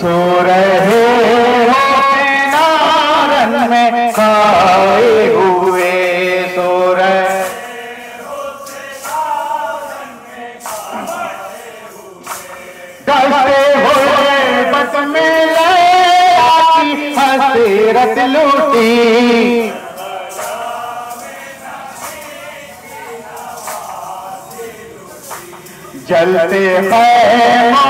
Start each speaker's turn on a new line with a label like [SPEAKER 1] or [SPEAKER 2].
[SPEAKER 1] सो रहे नारन में खाए हुए सो रहे डरते हुए बस में हसीरत लूटी। जलते हैं